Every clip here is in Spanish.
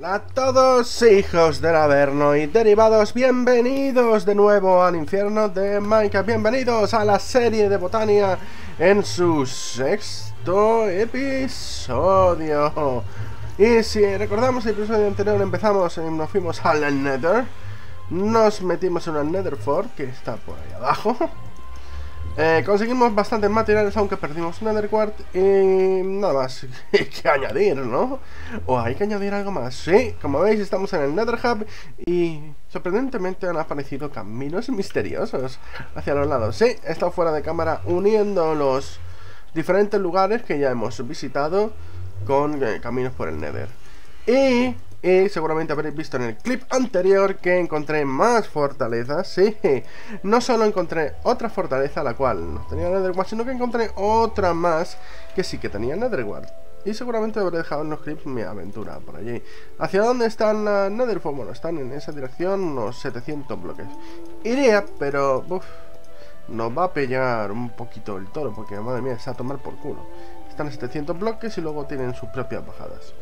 Hola a todos hijos del Averno y derivados, bienvenidos de nuevo al infierno de Minecraft, bienvenidos a la serie de Botania en su sexto episodio. Y si recordamos el episodio anterior empezamos, y nos fuimos al Nether, nos metimos en una Nether Fort que está por ahí abajo. Eh, conseguimos bastantes materiales aunque perdimos Quart y nada más que añadir, ¿no? ¿O hay que añadir algo más? Sí, como veis estamos en el Nether Hub y sorprendentemente han aparecido caminos misteriosos hacia los lados. Sí, he estado fuera de cámara uniendo los diferentes lugares que ya hemos visitado con eh, caminos por el Nether. Y y seguramente habréis visto en el clip anterior que encontré más fortalezas, sí. No solo encontré otra fortaleza, la cual no tenía Netherward, sino que encontré otra más que sí que tenía Netherward. Y seguramente habré dejado en los clips mi aventura por allí. ¿Hacia dónde están las Netherfall? Bueno, están en esa dirección unos 700 bloques. Iría, pero... Uf, nos va a pillar un poquito el toro, porque madre mía, está a tomar por culo. Están a 700 bloques y luego tienen sus propias bajadas.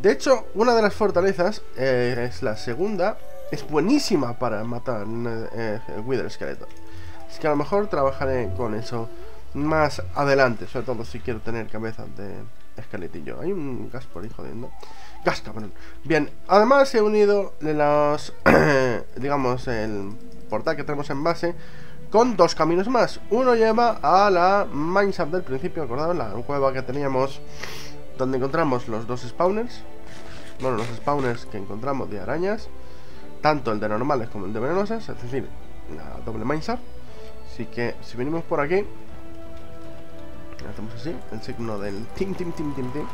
De hecho, una de las fortalezas, eh, es la segunda, es buenísima para matar eh, Wither Skeleton. Así que a lo mejor trabajaré con eso más adelante, sobre todo si quiero tener cabeza de esqueletillo. Hay un gas por ahí jodiendo. Gas, cabrón. Bien, además he unido los, digamos, el portal que tenemos en base con dos caminos más. Uno lleva a la Mineshaft del principio, ¿acordados? La cueva que teníamos donde encontramos los dos spawners. Bueno, los spawners que encontramos de arañas, tanto el de normales como el de venenosas, es decir, la doble mineshaft. Así que si venimos por aquí, hacemos así, el signo del tim tim tim tim tim.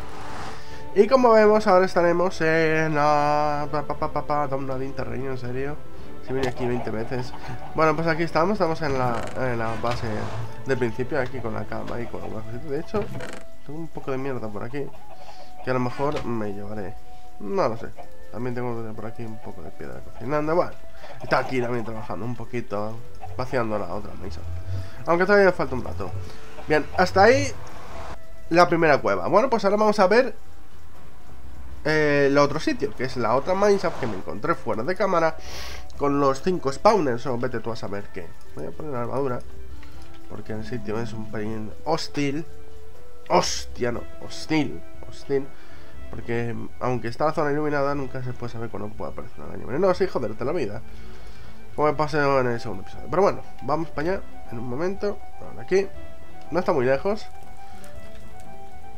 Y como vemos, ahora estaremos en la... Pa, pa, pa, pa, en serio. Si viene aquí 20 veces. Bueno, pues aquí estamos, estamos en la, base del principio, aquí con la cama y con el De hecho, tengo un poco de mierda por aquí. Que a lo mejor me llevaré. No lo sé. También tengo por aquí un poco de piedra cocinando. Bueno, está aquí también trabajando un poquito. Vaciando la otra mesa. Aunque todavía falta un rato. Bien, hasta ahí la primera cueva. Bueno, pues ahora vamos a ver eh, el otro sitio, que es la otra mineshaft que me encontré fuera de cámara con los cinco spawners. O vete tú a saber qué. Voy a poner la armadura porque el sitio es un pelín hostil. Hostia, no, hostil, hostil. Porque aunque está la zona iluminada, nunca se puede saber cuándo puede aparecer una araña No, sí, joderte la vida. Como me en el segundo episodio. Pero bueno, vamos para allá en un momento. aquí. No está muy lejos.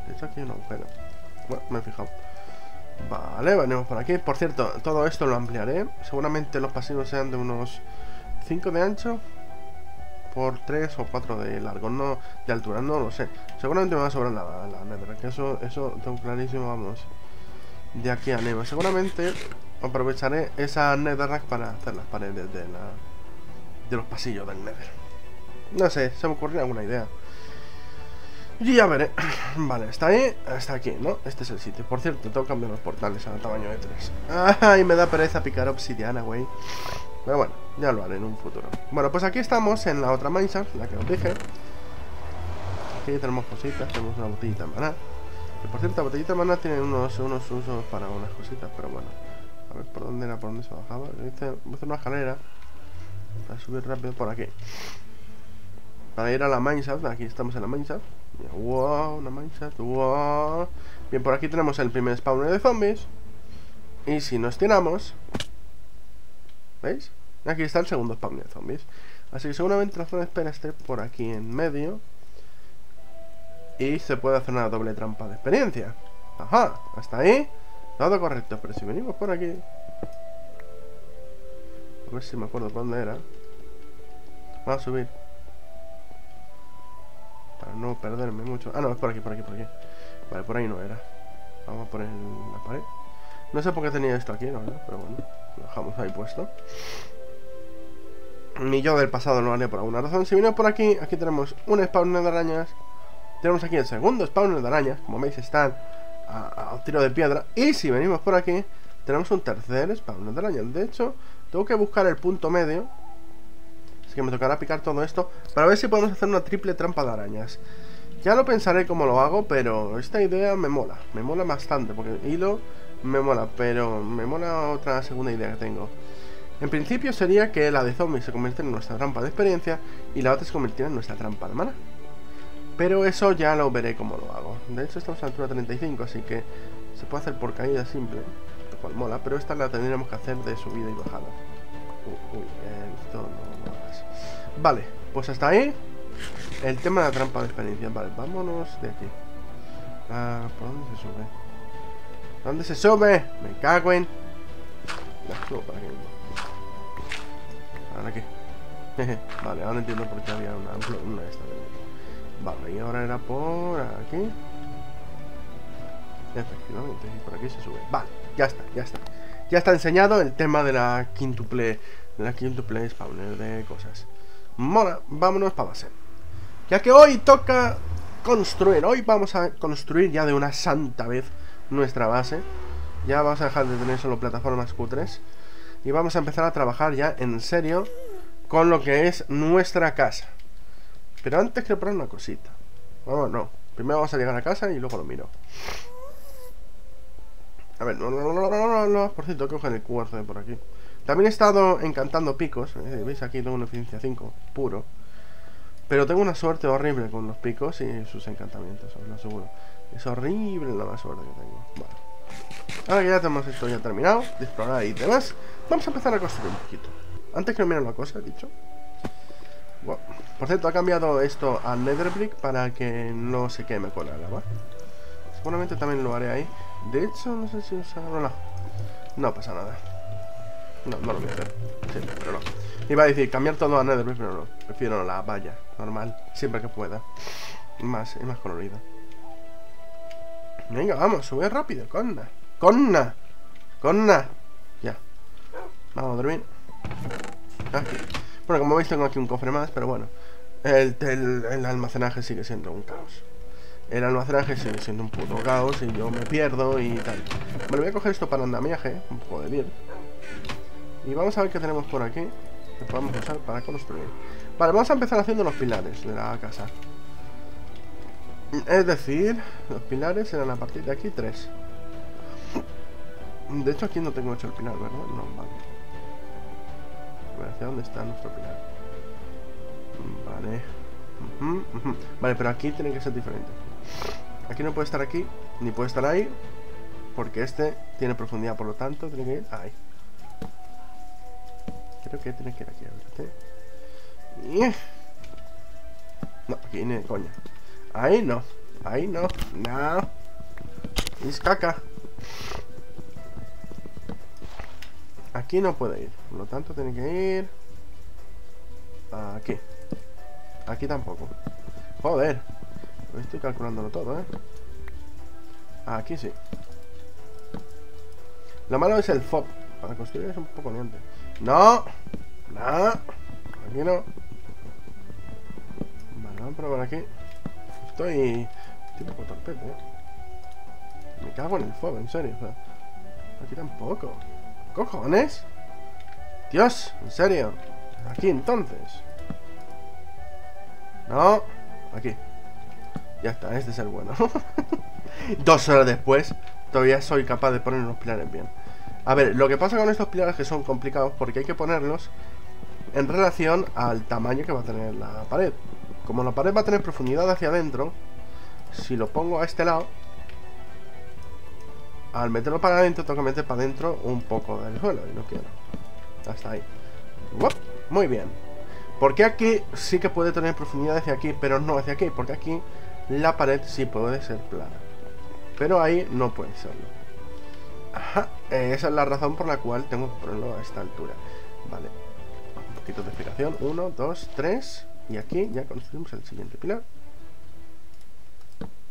De hecho, aquí hay un agujero. Bueno, me he fijado. Vale, venimos por aquí. Por cierto, todo esto lo ampliaré. Seguramente los pasillos sean de unos 5 de ancho por 3 o 4 de largo, no de altura, no lo sé. Seguramente me va a sobrar la, la que eso, eso tengo clarísimo, vamos. De aquí a Neva. Seguramente aprovecharé esa netherrack para hacer las paredes de, la, de los pasillos del nether. No sé, se me ocurrió alguna idea. Y ya veré. Vale, está ahí, está aquí, ¿no? Este es el sitio. Por cierto, tengo que cambiar los portales al tamaño de 3. Ay, me da pereza picar obsidiana, güey. Pero bueno, ya lo haré en un futuro. Bueno, pues aquí estamos en la otra Mineshaft, la que os dije. Aquí tenemos cositas, tenemos una botellita de maná. Que por cierto, la botellita de maná tiene unos, unos usos para unas cositas, pero bueno. A ver por dónde era, por dónde se bajaba. Voy a hacer una escalera para subir rápido por aquí. Para ir a la Mineshaft, aquí estamos en la Mineshaft. Wow, una Mineshaft, wow. Bien, por aquí tenemos el primer spawner de zombies. Y si nos tiramos, ¿Veis? Aquí está el segundo spawn de zombies. Así que seguramente la zona de espera esté por aquí en medio. Y se puede hacer una doble trampa de experiencia. Ajá, hasta ahí. Todo correcto, pero si venimos por aquí... A ver si me acuerdo por dónde era. Vamos a subir. Para no perderme mucho. Ah, no, es por aquí, por aquí, por aquí. Vale, por ahí no era. Vamos a poner la pared. No sé por qué tenía esto aquí, ¿no? Pero bueno, lo dejamos ahí puesto. Mi yo del pasado no lo haré por alguna razón. Si viene por aquí, aquí tenemos un spawner de arañas. Tenemos aquí el segundo spawner de arañas. Como veis, están a, tiro de piedra. Y si venimos por aquí, tenemos un tercer spawner de arañas. De hecho, tengo que buscar el punto medio. Así que me tocará picar todo esto para ver si podemos hacer una triple trampa de arañas. Ya lo pensaré cómo lo hago, pero esta idea me mola. Me mola bastante, porque hilo me mola, pero me mola otra segunda idea que tengo. En principio sería que la de zombies se convirtiera en nuestra trampa de experiencia y la otra se convirtiera en nuestra trampa de mana. Pero eso ya lo veré cómo lo hago. De hecho estamos a altura 35, así que se puede hacer por caída simple, lo cual mola, pero esta la tendríamos que hacer de subida y bajada. Uy, esto no, no Vale, pues hasta ahí el tema de la trampa de experiencia. Vale, vámonos de aquí. Ah, ¿por dónde se sube? ¿Dónde se sube? Me cago en... La subo para aquí. ¿Ahora aquí vale, ahora entiendo por qué había una, una esta. Vale, y ahora era por aquí. Efectivamente, y por aquí se sube. Vale, ya está, ya está. Ya está enseñado el tema de la quintuple, de la quintuple spawner de cosas. Mola, vámonos para base. Ya que hoy toca construir, hoy vamos a construir ya de una santa vez nuestra base. Ya vamos a dejar de tener solo plataformas cutres. Y vamos a empezar a trabajar ya en serio con lo que es nuestra casa. Pero antes quiero probar una cosita. Vamos, no. Primero vamos a llegar a casa y luego lo miro. A ver, no, no, no, no, no, Por cierto, coger el cuarzo de por aquí. También he estado encantando picos. Eh, ¿Veis? Aquí tengo una eficiencia 5, puro. Pero tengo una suerte horrible con los picos y sus encantamientos, os lo aseguro. Es horrible la suerte que tengo. Bueno. Ahora que ya tenemos esto ya terminado, de explorar y demás, vamos a empezar a construir un poquito. Antes que me miren la cosa, he dicho. Por cierto, ha cambiado esto a Netherbrick para que no se queme con la lava. Seguramente también lo haré ahí. De hecho, no sé si usarlo no. No pasa nada. No, no lo voy a hacer. Sí, pero no. Iba a decir cambiar todo a Netherbrick, pero no. Prefiero la valla normal, siempre que pueda. Más, y más colorida. Venga, vamos, sube rápido, conna. Conna. Conna. Ya. Vamos a dormir. Aquí. Bueno, como veis tengo aquí un cofre más, pero bueno. El, el almacenaje sigue siendo un caos el almacenaje sigue siendo un puto caos y yo me pierdo y tal. Bueno, voy a coger esto para andamiaje, un poco de bien. Y vamos a ver qué tenemos por aquí que podemos usar para construir. Vale, vamos a empezar haciendo los pilares de la casa. Es decir, los pilares eran a partir de aquí tres. De hecho aquí no tengo hecho el pilar, ¿verdad? No, vale. ¿hacia dónde está nuestro pilar? Vale. Vale, pero aquí tiene que ser diferente. Aquí no puede estar aquí, ni puede estar ahí, porque este tiene profundidad, por lo tanto, tiene que ir ahí. Creo que tiene que ir aquí, a. No, aquí ni coña. Ahí no, ahí no, no. Es caca. Aquí no puede ir, por lo tanto tiene que ir aquí. Aquí tampoco. Joder. Estoy calculándolo todo, ¿eh? Aquí sí. Lo malo es el FOB. Para construir es un poco liante. ¡No! ¡No! Aquí no. Vale, vamos a probar aquí. Estoy... Poco torpete, ¿eh? Me cago en el FOB, en serio. aquí tampoco. ¿Cojones? Dios, en serio. Aquí entonces. No. Aquí. Ya está, este es el bueno. Dos horas después, todavía soy capaz de poner los pilares bien. A ver, lo que pasa con estos pilares que son complicados porque hay que ponerlos en relación al tamaño que va a tener la pared. Como la pared va a tener profundidad hacia adentro, si lo pongo a este lado, al meterlo para adentro, tengo que meter para adentro un poco del suelo y no quiero. Hasta ahí. Muy bien. Porque aquí sí que puede tener profundidad hacia aquí, pero no hacia aquí, porque aquí la pared sí puede ser plana. Pero ahí no puede serlo. Ajá, esa es la razón por la cual tengo que ponerlo a esta altura. Vale, un poquito de explicación. Uno, dos, tres. Y aquí ya construimos el siguiente pilar.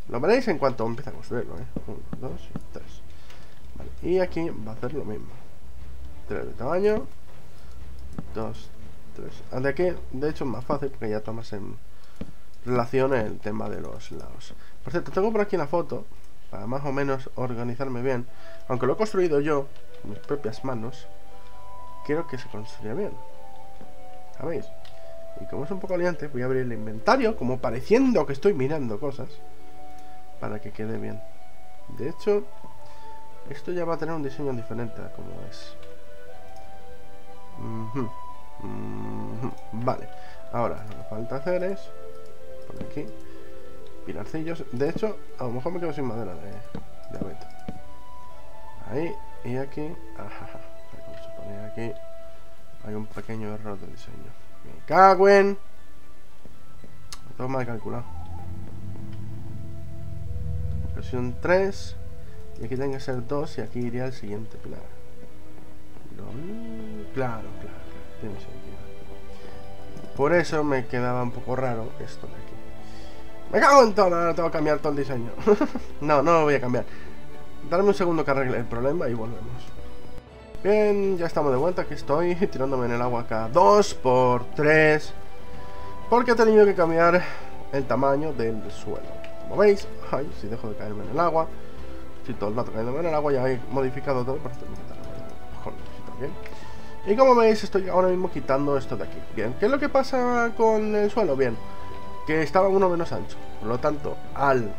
Lo veréis en cuanto empiece a construirlo, ¿eh? Uno, dos y tres. Vale, y aquí va a hacer lo mismo. Tres de tamaño. Dos, tres. De aquí, de hecho, es más fácil porque ya tomas en relación el tema de los lados. Por cierto, tengo por aquí la foto, para más o menos organizarme bien. Aunque lo he construido yo, con mis propias manos, quiero que se construya bien. ¿Sabéis? Y como es un poco aliante, voy a abrir el inventario, como pareciendo que estoy mirando cosas, para que quede bien. De hecho, Esto ya va a tener un diseño diferente como es. Vale. Ahora, lo que falta hacer es... Por aquí. Pilarcillos. De hecho, a lo mejor me quedo sin madera de, de abeto. Ahí. Y aquí... Ajá. Vamos a poner aquí... Hay un pequeño error de diseño. Me cago en... Todo mal calculado. Presión 3. Y aquí tiene que ser 2 y aquí iría el siguiente pilar. Claro, claro, Tiene sentido. Por eso me quedaba un poco raro esto de aquí. Me cago en todo, ahora tengo que cambiar todo el diseño. no, no lo voy a cambiar. Darme un segundo que arregle el problema y volvemos. Bien, ya estamos de vuelta, aquí estoy tirándome en el agua cada 2 por 3 Porque he tenido que cambiar el tamaño del suelo. Como veis, ay, si dejo de caerme en el agua Si todo el rato cayéndome en el agua ya he modificado todo Pero bien. Y como veis, estoy ahora mismo quitando esto de aquí. Bien, ¿qué es lo que pasa con el suelo? Bien, que estaba uno menos ancho Por lo tanto, al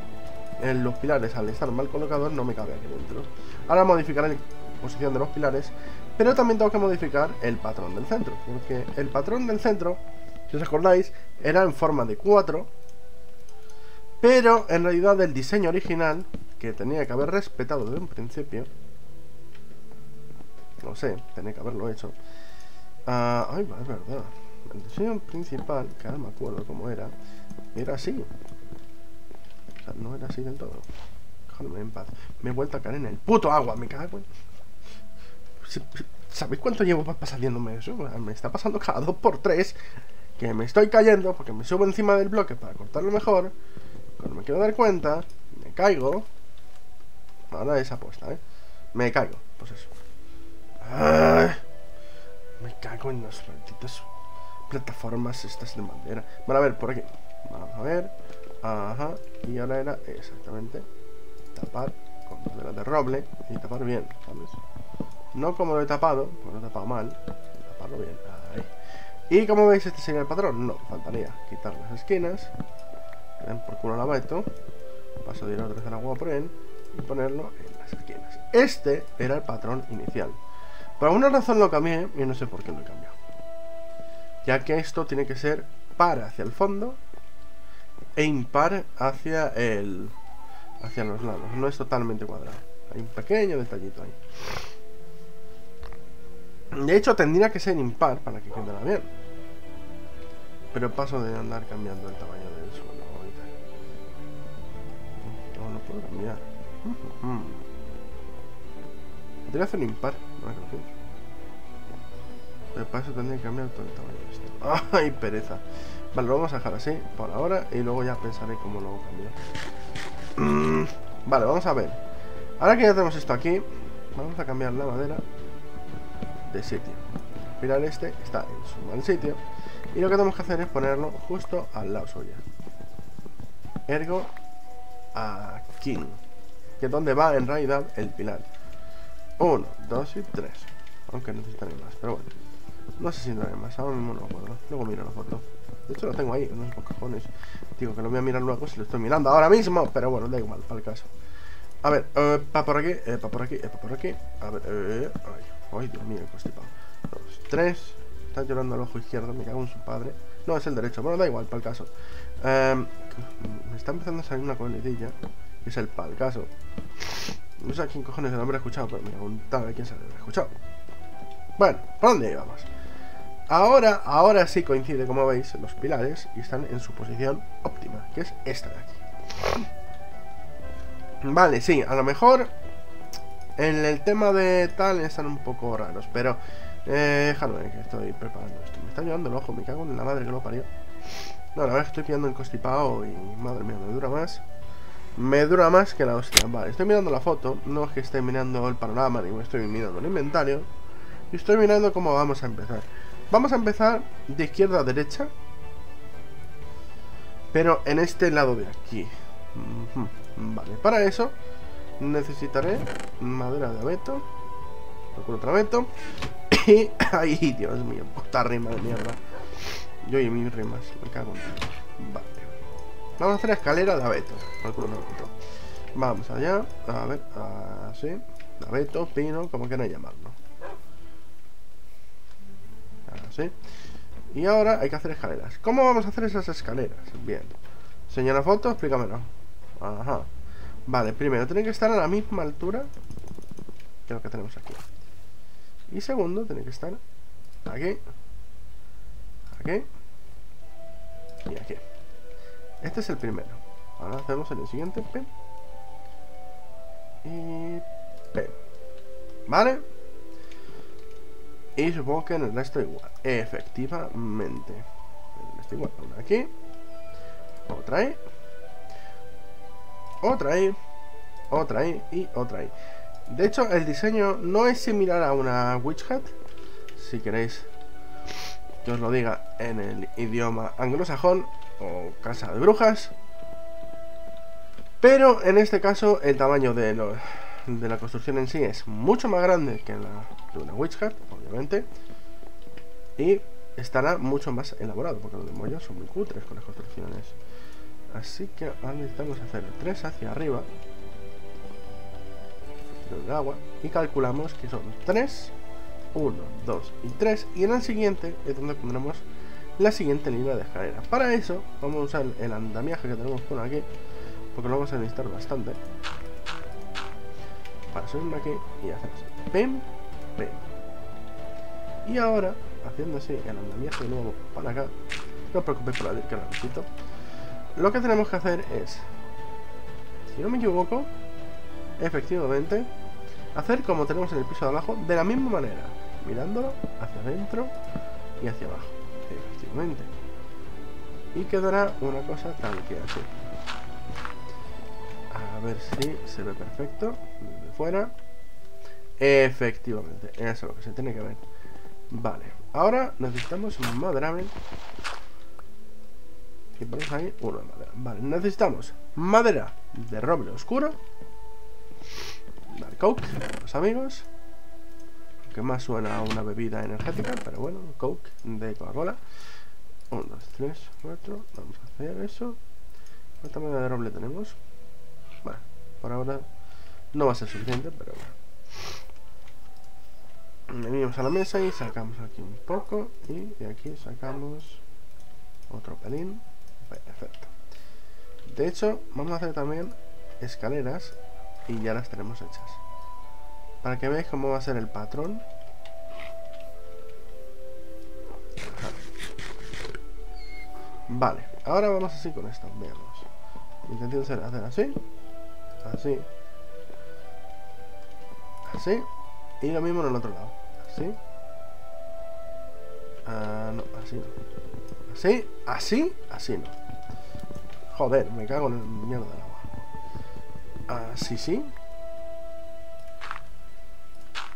en los pilares al estar mal colocados no me cabe aquí dentro. Ahora modificaré el posición de los pilares, pero también tengo que modificar el patrón del centro, porque el patrón del centro, si os acordáis, era en forma de 4, pero en realidad el diseño original, que tenía que haber respetado desde un principio, no sé, tenía que haberlo hecho. Ah, ay, es verdad. El diseño principal, que ahora me acuerdo cómo era, era así. O sea, no era así del todo. Déjame en paz. Me he vuelto a caer en el puto agua, me cago en... ¿Sabéis cuánto llevo saliéndome eso? Me está pasando cada dos por tres que me estoy cayendo porque me subo encima del bloque para cortarlo mejor. Cuando me quiero dar cuenta, me caigo. Ahora es apuesta, ¿eh? Me caigo, pues eso. me cago en las malditas plataformas estas de madera. Bueno, a ver, por aquí. Vamos a ver. Ajá. Y ahora era exactamente tapar con madera de roble y tapar bien, ¿sabes? No como lo he tapado, porque lo he tapado mal. Taparlo bien. Ahí. Y como veis, este sería el patrón. No, faltaría quitar las esquinas. ven por culo la meto. Paso de ir otra vez al agua por él. Y ponerlo en las esquinas. Este era el patrón inicial. Por alguna razón lo cambié y no sé por qué lo he cambiado. Ya que esto tiene que ser par hacia el fondo e impar hacia el hacia los lados. No es totalmente cuadrado. Hay un pequeño detallito ahí. De hecho, tendría que ser impar para que quedara bien. Pero paso de andar cambiando el tamaño del suelo. No, no puedo cambiar. Tendría que hacer impar, no me confío. Pero para eso tendría que cambiar todo el tamaño de esto. ¡Ay, pereza! Vale, lo vamos a dejar así por ahora y luego ya pensaré cómo lo cambiar. vale, vamos a ver. Ahora que ya tenemos esto aquí, vamos a cambiar la madera de sitio. Pilar este está en su mal sitio y lo que tenemos que hacer es ponerlo justo al lado suyo. Ergo aquí, que es donde va en realidad el pilar. 1, 2 y 3. Aunque necesitaré más, pero bueno. No sé si tendré más, ahora mismo no lo acuerdo. Luego miro la foto. De hecho lo tengo ahí, no sé. Digo que lo voy a mirar luego si lo estoy mirando ahora mismo, pero bueno, da igual, para el caso. A ver, eh, para por aquí, eh, para por aquí, eh, para por aquí. A ver, eh. Ay, Dios mío, constipado. Dos, tres. Está llorando al ojo izquierdo, me cago en su padre. No, es el derecho. Bueno, da igual, para el caso. Em, me está empezando a salir una coletilla. Es el pal caso. No sé a quién cojones lo habrá escuchado, pero me preguntaba a quién se lo habrá escuchado. Bueno, ¿por dónde íbamos? Ahora, ahora sí coincide, como veis, los pilares y están en su posición óptima, que es esta de aquí. Vale, sí, a lo mejor en el tema de tal están un poco raros, pero eh, déjame que estoy preparando esto. Me está llevando el ojo, me cago en la madre que lo parió. No, la verdad estoy pillando el constipado y madre mía, me dura más. Me dura más que la hostia. Vale, estoy mirando la foto, no es que esté mirando el panorama ni me estoy mirando el inventario. Y estoy mirando cómo vamos a empezar. Vamos a empezar de izquierda a derecha. Pero en este lado de aquí. Vale, para eso necesitaré madera de abeto. Con otro abeto. Y. ¡Ay, Dios mío! Puta rima de mierda. Yo y mis rimas, me cago en Vale. Vamos a hacer escalera de abeto. Vamos allá. A ver, así. Abeto, pino, como quieran llamarlo. Así. Y ahora hay que hacer escaleras. ¿Cómo vamos a hacer esas escaleras? Bien. Señora foto, explícamelo. Ajá. Vale, primero, tiene que estar a la misma altura que lo que tenemos aquí. Y segundo, tiene que estar aquí, aquí y aquí. Este es el primero. Ahora hacemos el siguiente. P. Y P. ¿Vale? Y supongo que en el resto igual. Efectivamente. En el resto igual. Una aquí. Otra ahí. Otra ahí. Otra ahí. Y otra ahí. De hecho, el diseño no es similar a una Witch Hat. Si queréis que os lo diga en el idioma anglosajón o casa de brujas. Pero en este caso el tamaño de, la construcción en sí es mucho más grande que la una Witch Hat, obviamente. Y estará mucho más elaborado, porque los demonios son muy cutres con las construcciones. Así que ahora necesitamos hacer tres hacia arriba del agua y calculamos que son 3, 1, 2 y 3 y en el siguiente es donde pondremos la siguiente línea de escalera. Para eso vamos a usar el andamiaje que tenemos por aquí porque lo vamos a necesitar bastante para subir aquí y hacer así. Pim, pim. Y ahora, haciendo así el andamiaje de nuevo para acá, no os preocupéis por el que lo necesito. Lo que tenemos que hacer es, si no me equivoco, efectivamente, hacer como tenemos en el piso de abajo, de la misma manera, mirándolo hacia adentro y hacia abajo, efectivamente. Y quedará una cosa tal que así. A ver si se ve perfecto desde fuera. Efectivamente, eso es lo que se tiene que ver. Vale, ahora necesitamos madera. Y ponemos ahí uno de madera. Vale, necesitamos madera de roble oscuro Vale, Coke, los amigos. Que más suena a una bebida energética, pero bueno, Coke de Coca-Cola. 1, 2, 3, 4. Vamos a hacer eso. ¿Cuánta medida de roble tenemos? Bueno, por ahora no va a ser suficiente, pero bueno. Venimos a la mesa y sacamos aquí un poco. Y de aquí sacamos otro pelín. De hecho, vamos a hacer también escaleras y ya las tenemos hechas. Para que veáis cómo va a ser el patrón. Vale, ahora vamos así con esto, veamos. Intención será hacer así, así, así, y lo mismo en el otro lado, así, ah, así no, así, así, así no. Joder, me cago en el mierda del agua. Así sí,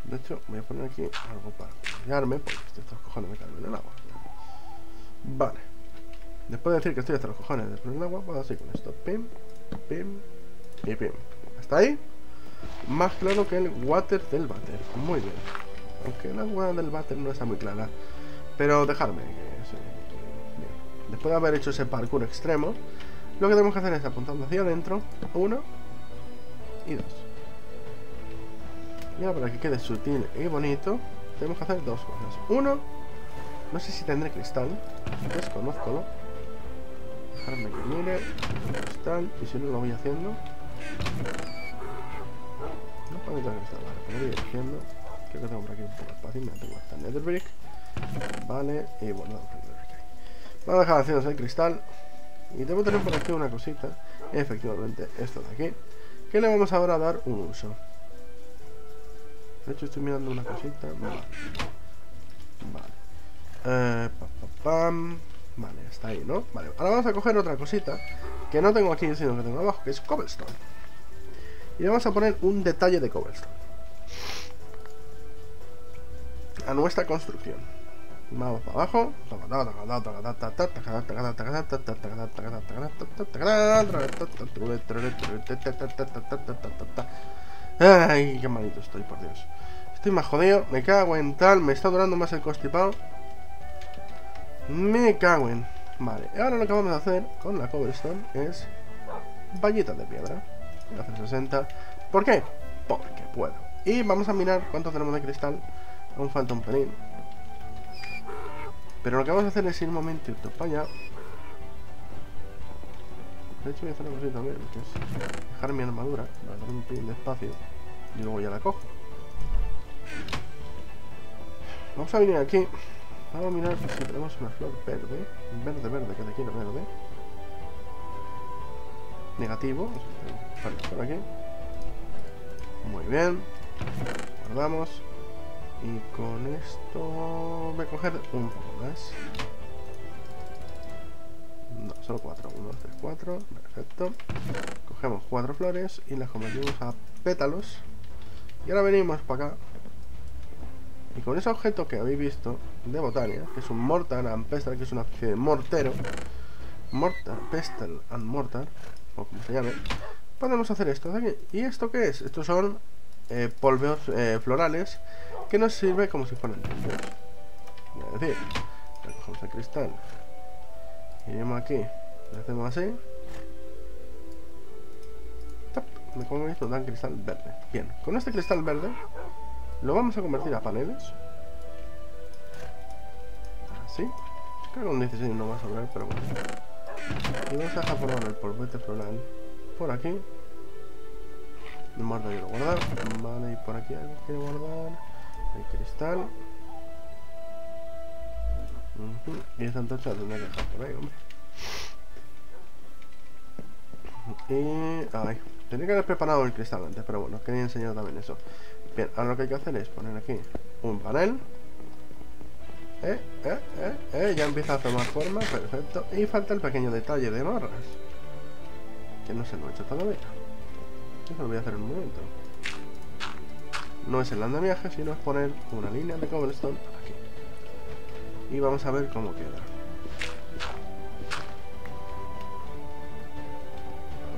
de hecho, voy a poner aquí algo para apoyarme, porque hasta los cojones me caen en el agua. Vale. Después de decir que estoy hasta los cojones de poner el agua, puedo así con esto. Pim, pim y pim. ¿Está ahí? Más claro que el water del váter. Muy bien. Aunque el agua del váter no está muy clara. Pero dejarme que. Después de haber hecho ese parkour extremo, lo que tenemos que hacer es apuntando hacia adentro. Uno y dos. Y ahora para que quede sutil y bonito, tenemos que hacer dos cosas. Uno, no sé si tendré cristal, desconozco. Dejarme que mire, cristal, y si no lo voy haciendo. No puedo tener cristal, vale, lo voy haciendo. Creo que tengo por aquí un poco de espacio, me tengo esta netherbrick. Vale, y bueno, vamos a dejar haciéndose el cristal. Y debo tener por aquí una cosita, efectivamente, esto de aquí, que le vamos ahora a dar un uso. De hecho, estoy mirando una cosita. Vale. Vale. Eh, Vale, está ahí, ¿no? Vale, ahora vamos a coger otra cosita que no tengo aquí, sino que tengo abajo, que es cobblestone. Y vamos a poner un detalle de cobblestone a nuestra construcción. Vamos para abajo. Ay, qué malito estoy, por Dios. Estoy más jodido, me cago en tal, me está durando más el constipado. Me cago en... Vale, ahora lo que vamos a hacer con la cobblestone es vallitas de piedra. Voy a hacer 60. ¿Por qué? Porque puedo. Y vamos a mirar cuánto tenemos de cristal. Aún falta un pelín. Pero lo que vamos a hacer es ir un momentito para allá. De hecho voy a hacer una cosita también, que es dejar mi armadura, para dar un pelín de. Y luego ya la cojo. Vamos a venir aquí. Vamos a mirar si tenemos una flor verde. Verde, verde, que te quiero verde. Negativo. Vale, por aquí. Muy bien. Guardamos. Y con esto voy a coger un poco más. No, solo cuatro. Uno, tres, cuatro. Perfecto. Cogemos cuatro flores y las convertimos a pétalos. Y ahora venimos para acá. Y con ese objeto que habéis visto de Botania, que es un Mortar and Pestle, que es una especie de mortero, Mortar, Pestle and Mortar, o como se llame, podemos hacer esto de aquí. ¿Y esto qué es? Estos son eh, polveos eh, florales que nos sirve como si fueran Es decir, recogemos el cristal, iremos aquí, le hacemos así, como veis nos dan cristal verde. Bien, con este cristal verde lo vamos a convertir a paneles. Así. Creo que un 16 no va a sobrar, pero bueno. Y vamos a dejar por el polvete floral por aquí. Mordo yo lo guardar. Vale, y por aquí algo quiero guardar. El cristal. Y esta antorcha la que por ahí, hombre. Y... Ay, Tendría que haber preparado el cristal antes, pero bueno, quería enseñar también eso. Bien, ahora lo que hay que hacer es poner aquí un panel. Eh, eh, eh, eh, ya empieza a tomar forma, perfecto. Y falta el pequeño detalle de barras. Que no se lo he hecho todavía. Eso lo voy a hacer en un momento. No es el andamiaje, sino es poner una línea de cobblestone aquí. Y vamos a ver cómo queda.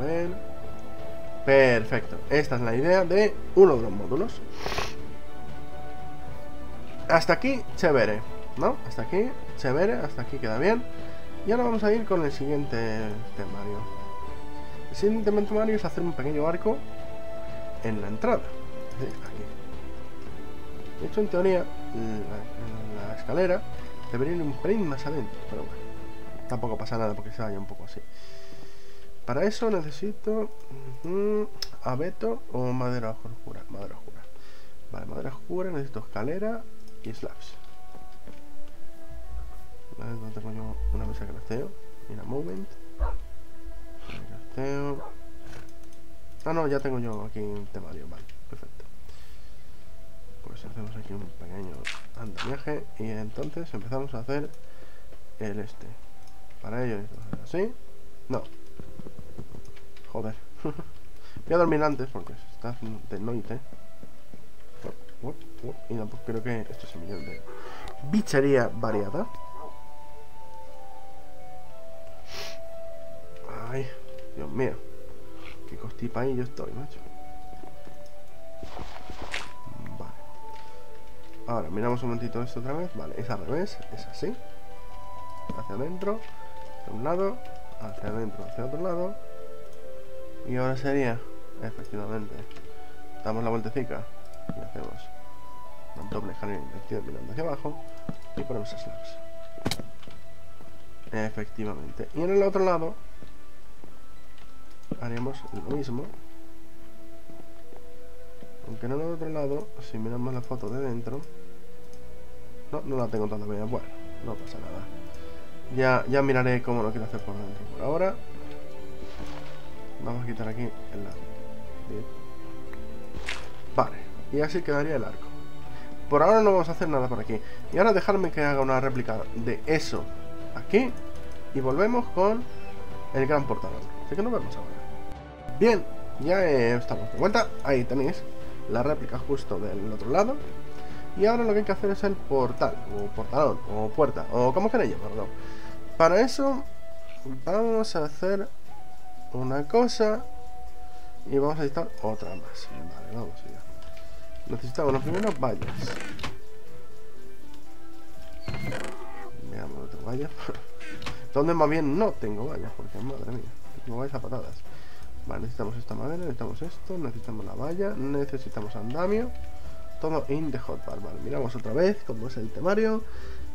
A ver... Perfecto. Esta es la idea de uno de los módulos. Hasta aquí, chévere. ¿No? Hasta aquí, chévere. Hasta aquí queda bien. Y ahora vamos a ir con el siguiente temario. El siguiente temario es hacer un pequeño arco en la entrada. aquí. De hecho, en teoría, la, escalera debería ir un pelín más adentro. Pero bueno, tampoco pasa nada porque se vaya un poco así. Para eso necesito abeto o madera oscura. Madera oscura. Vale, madera oscura, necesito escalera y slabs. Vale, no tengo yo una mesa de crafteo. Mira. Crafteo. Ah, no, ya tengo yo aquí un temario. Vale. Hacemos aquí un pequeño andamiaje y entonces empezamos a hacer el este. Para ello así. No, Joder. Voy a dormir antes porque está de noche. Y no, pues creo que esto es un millón de bichería variada. Ay, Dios mío. Qué costipa ahí yo estoy, macho. Ahora, miramos un momentito esto otra vez. Vale, es al revés, es así. Hacia adentro, hacia un lado, hacia adentro, hacia otro lado y ahora sería, efectivamente, damos la vueltecita y hacemos una doble escalera invertida mirando hacia abajo y ponemos slabs. Efectivamente. Y en el otro lado haremos lo mismo. Aunque en el otro lado, si miramos la foto de dentro, no, no la tengo todavía. Bueno, no pasa nada. Ya, ya miraré cómo lo quiero hacer por dentro. Por ahora, Vamos a quitar aquí el lado. Vale, y así quedaría el arco. Por ahora no vamos a hacer nada por aquí. Y ahora dejarme que haga una réplica de eso aquí. Y volvemos con el gran portador. Así que nos vemos ahora. Bien, ya estamos de vuelta. Ahí tenéis la réplica justo del otro lado. Y ahora lo que hay que hacer es el portal, o portalón, o puerta, o como queráis llamarlo. Para eso vamos a hacer una cosa y vamos a necesitar otra más. Vale, vamos allá. Necesitamos los primeros vallas. Veamos, no tengo vallas. ¿Dónde más bien no tengo vallas? Porque madre mía, tengo vallas a patadas. Vale, necesitamos esta madera, necesitamos esto, necesitamos la valla, necesitamos andamio. Todo in the hotbar. Vale, miramos otra vez cómo es el temario.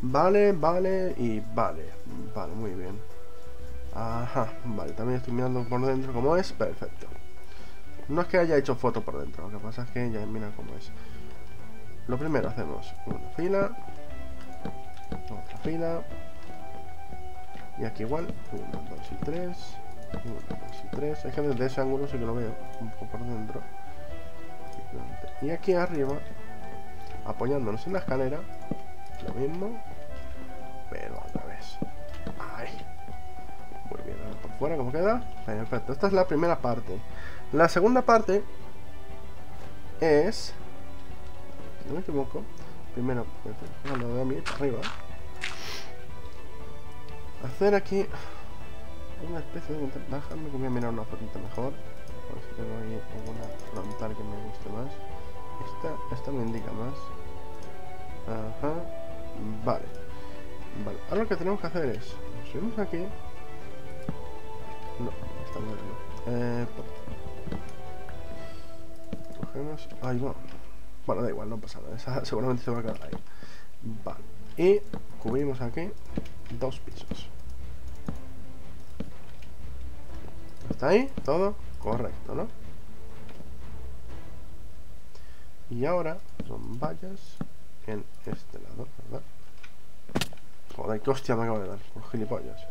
Vale, vale y vale. Vale, muy bien. Ajá, vale, también estoy mirando por dentro cómo es. Perfecto. No es que haya hecho foto por dentro, lo que pasa es que ya mira cómo es. Lo primero hacemos una fila, otra fila, y aquí igual, 1, 2 y 3, 1, 2 y 3. Es que desde ese ángulo sí que lo veo, un poco por dentro. Y aquí arriba, apoyándonos en la escalera, lo mismo, pero al revés. Ahí. Muy bien, ahora por fuera, ¿cómo queda? Perfecto, esta es la primera parte. La segunda parte es, si no me equivoco, primero, lo de a mí, arriba, hacer aquí una especie de Déjame que voy a mirar una fotito mejor. A ver si tengo ahí alguna frontal que me guste más. Esta, esta me indica más. Ajá. Vale. Vale. Ahora lo que tenemos que hacer es. subimos aquí. No, esta no no. Eh, cogemos. Ahí va. Bueno, da igual, no pasa nada. Seguramente se va a quedar ahí. Vale. Y cubrimos aquí dos pisos. ¿Está ahí? ¿Todo? Correcto, ¿no? Y ahora son vallas en este lado, ¿verdad? Joder, qué hostia me acabo de dar, por gilipollas.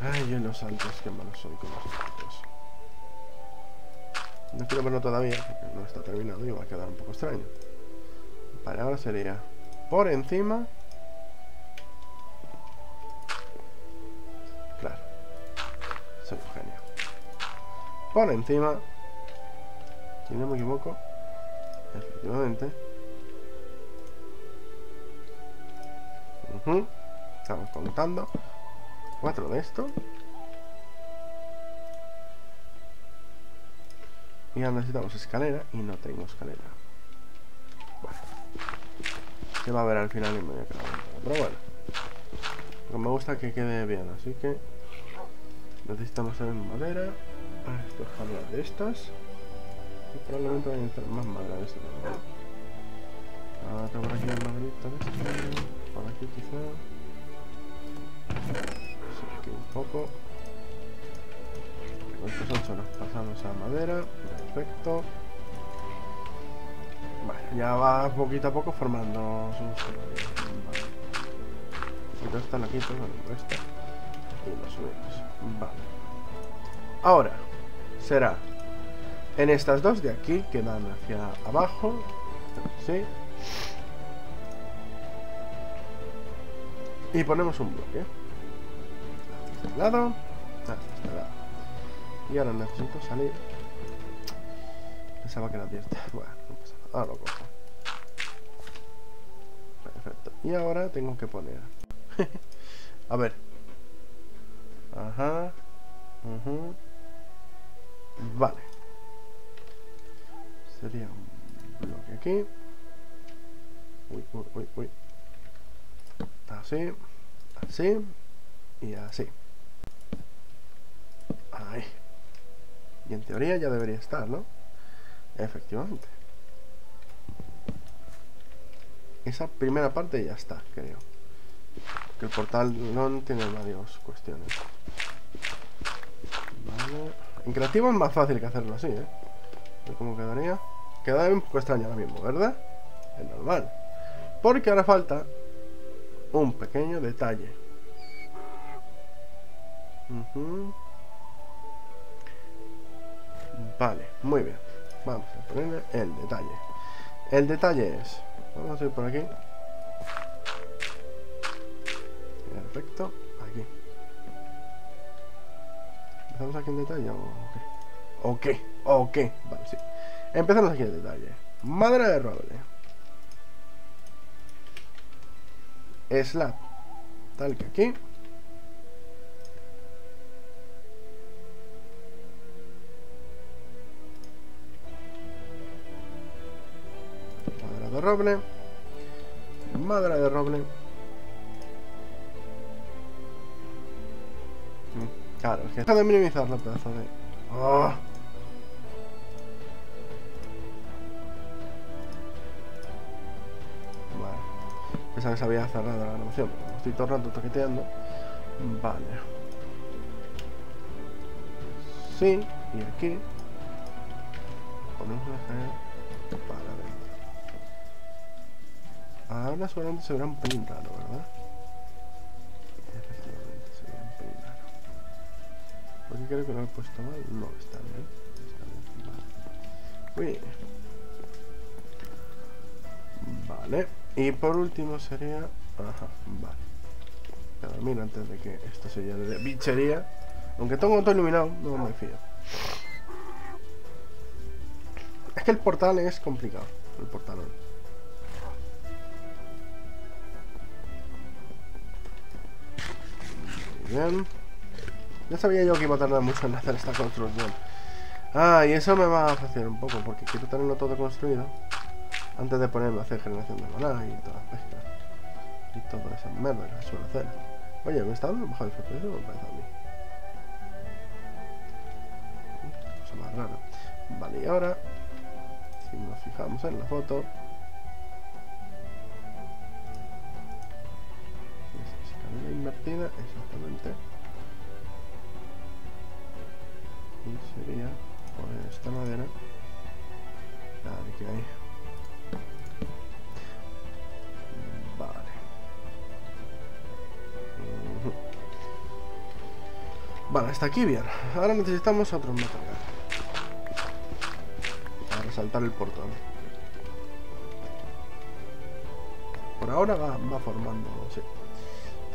Ay, yo en los saltos, qué malo soy con los saltos. No quiero verlo todavía, porque no está terminado y va a quedar un poco extraño. Vale, ahora sería por encima por encima si no me equivoco efectivamente. Estamos contando cuatro de esto. Y ahora necesitamos escalera y no tengo escalera. Bueno. Se va a ver al final y me voy a quedar pero bueno. Me gusta que quede bien así que necesitamos tener madera. Ah, esto es de estas. Y probablemente van a necesitar más madera de tengo por aquí una maderita de. Por aquí quizá. Sí, aquí un poco. Estos 8 nos pasamos a madera. Perfecto. Vale, ya va poquito a poco formando sus... Vale. Si esta la quito, bueno, esta. Y lo subimos. Vale. Ahora, será en estas dos de aquí que dan hacia abajo. ¿Sí? Y ponemos un bloque. Hacia este lado. Este lado. Y ahora necesito salir. Pensaba que era abierta. Bueno, no pasa nada. Ahora lo cojo. Perfecto. Y ahora tengo que poner. A ver. Ajá. Ajá. Vale. Sería un bloque aquí. Uy, uy, uy, uy. Así, así y así. Ahí. Y en teoría ya debería estar, ¿no? Efectivamente. Esa primera parte ya está, creo. Que el portal no tiene varias cuestiones. Vale. En creativo es más fácil que hacerlo así, ¿eh? ¿Cómo quedaría? Queda un poco extraño ahora mismo, ¿verdad? Es normal. Porque ahora falta un pequeño detalle. Vale, muy bien. Vamos a ponerle el detalle. El detalle es... Vamos a ir por aquí. Perfecto. ¿Empezamos aquí en detalle o qué? ¿O qué? Vale, sí. Empezamos aquí en detalle. Madera de roble. Slab. Tal que aquí. Madera de roble. Madera de roble. Claro, es que deja de minimizar la pedazo de Oh. Pensaba que se había cerrado la grabación. Estoy todo el rato toqueteando. Vale. Sí, y aquí ponemos la para adentro. Ahora seguramente se verá un pelín ¿verdad? Efectivamente, se verá un pelín raro. Porque creo que lo he puesto mal. No, está bien. Está bien. Vale. Vale. Y por último sería... Ajá, vale. Pero mira, antes de que esto se llene de bichería. Aunque tengo todo iluminado, no me fío. Es que el portal es complicado. El portalón. Muy bien. Ya sabía yo que iba a tardar mucho en hacer esta construcción. Ah, y eso me va a fastidiar un poco, porque quiero tenerlo todo construido antes de ponerme a hacer generación de maná y todas las pescas. Y toda esa merda que suelo hacer. Oye, ¿me está dando mejor el FPS o me parece a mí? Cosa más rara. Vale, y ahora, si nos fijamos en la foto, invertida, exactamente. Y sería poner esta madera. Dale, que hay. Vale, hasta aquí bien. Ahora necesitamos otro material. Para resaltar el portón. Por ahora va, va formando, sí.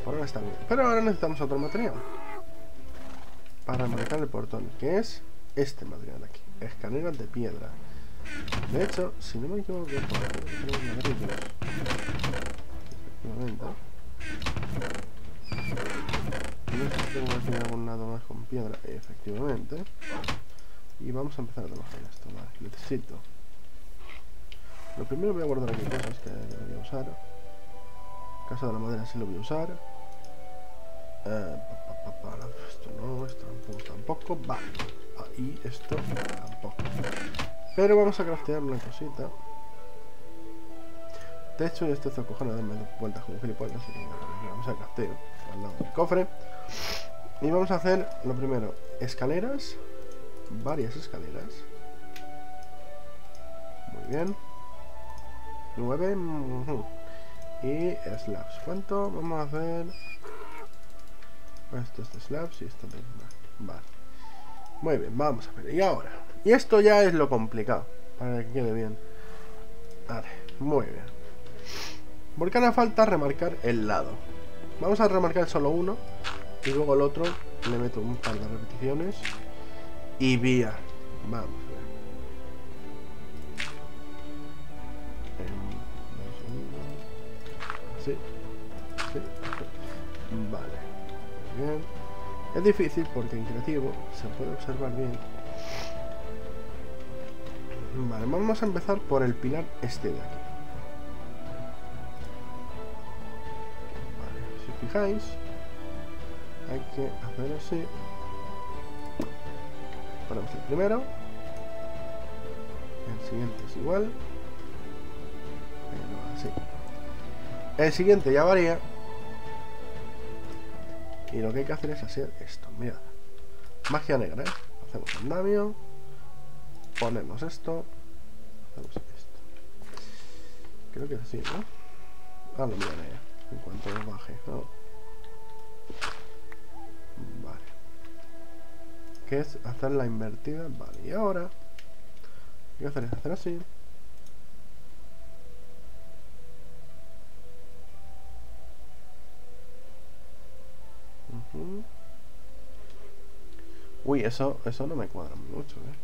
Por ahora está bien. Pero ahora necesitamos otro material. Para marcar el portón, que es este material aquí. Escaleras de piedra. De hecho, si no me equivoco, aquí tenemos ladrillos. Efectivamente. No sé si tengo aquí algún lado más con piedra. Efectivamente. Y vamos a empezar a trabajar esto. Vale, necesito. Lo primero voy a guardar aquí cosas que voy a usar. Caso de la madera sí lo voy a usar. Eh, esto no, esto tampoco, tampoco. Vale. Ahí esto tampoco. Pero vamos a craftear una cosita. De hecho, esto es cojones darme vueltas como gilipollas. Así que vamos a crafteo al lado del cofre. Y vamos a hacer lo primero: escaleras. Varias escaleras. Muy bien. 9. Y slabs. ¿Cuánto? Vamos a hacer. Esto es de slabs y esto de. Vale. Muy bien, vamos a ver. Y ahora. Y esto ya es lo complicado. Para que quede bien. Vale, muy bien. Porque ahora falta remarcar el lado. Vamos a remarcar solo uno. Y luego el otro le meto un par de repeticiones. Y vía. Vamos. Sí. Vale. Bien. Es difícil porque en creativo se puede observar bien. Vale, vamos a empezar por el pilar este de aquí. Vale, si fijáis, hay que hacer así. Ponemos el primero. El siguiente es igual. Pero así. El siguiente ya varía. Y lo que hay que hacer es hacer esto, mirad. Magia negra, ¿eh? Hacemos andamio. Ponemos esto. Hacemos esto. Creo que es así, ¿no? Ah, lo miraré en cuanto baje. ¿no? ¿Qué es hacer la invertida? Vale, y ahora lo que hacer es hacer así. Uy, eso, eso no me cuadra mucho, ¿eh?